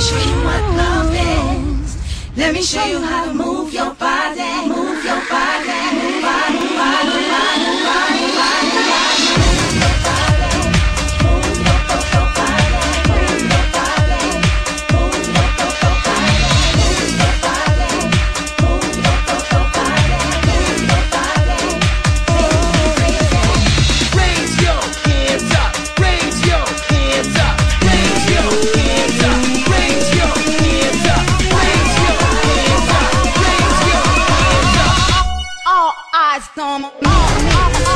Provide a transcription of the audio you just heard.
show you what love is. Let me show you how to move. God's thumb.